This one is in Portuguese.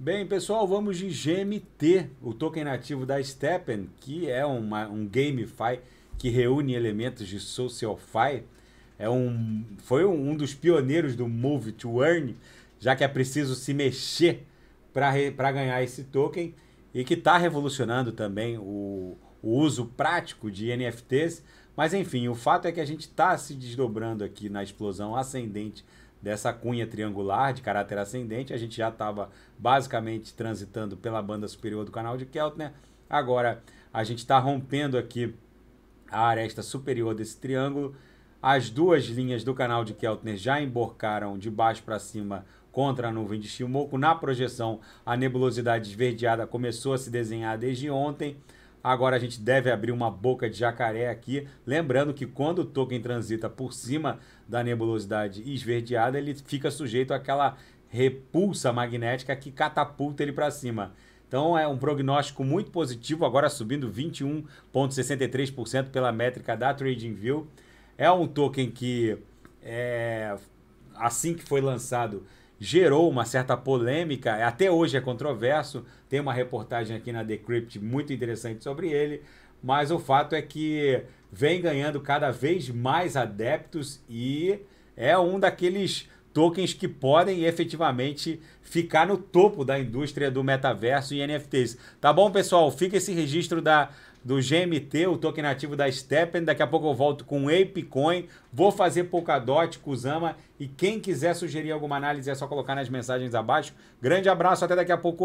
Bem, pessoal, vamos de GMT, o token nativo da Steppen, que é uma, um GameFi que reúne elementos de SocialFi. É um, foi um dos pioneiros do Move to Earn, já que é preciso se mexer para ganhar esse token e que está revolucionando também o, o uso prático de NFTs. Mas enfim, o fato é que a gente está se desdobrando aqui na explosão ascendente dessa cunha triangular de caráter ascendente. A gente já estava basicamente transitando pela banda superior do canal de Keltner. Agora a gente está rompendo aqui a aresta superior desse triângulo. As duas linhas do canal de Keltner já emborcaram de baixo para cima contra a nuvem de Shimoku. Na projeção, a nebulosidade esverdeada começou a se desenhar desde ontem. Agora a gente deve abrir uma boca de jacaré aqui. Lembrando que quando o token transita por cima da nebulosidade esverdeada, ele fica sujeito àquela repulsa magnética que catapulta ele para cima. Então é um prognóstico muito positivo, agora subindo 21,63% pela métrica da TradingView. É um token que, é, assim que foi lançado, gerou uma certa polêmica, até hoje é controverso. Tem uma reportagem aqui na Decrypt muito interessante sobre ele, mas o fato é que vem ganhando cada vez mais adeptos e é um daqueles tokens que podem efetivamente ficar no topo da indústria do metaverso e NFTs. Tá bom, pessoal? Fica esse registro da do GMT, o token nativo da Steppen. Daqui a pouco eu volto com ApeCoin. Vou fazer Polkadot, Kusama. E quem quiser sugerir alguma análise é só colocar nas mensagens abaixo. Grande abraço, até daqui a pouco.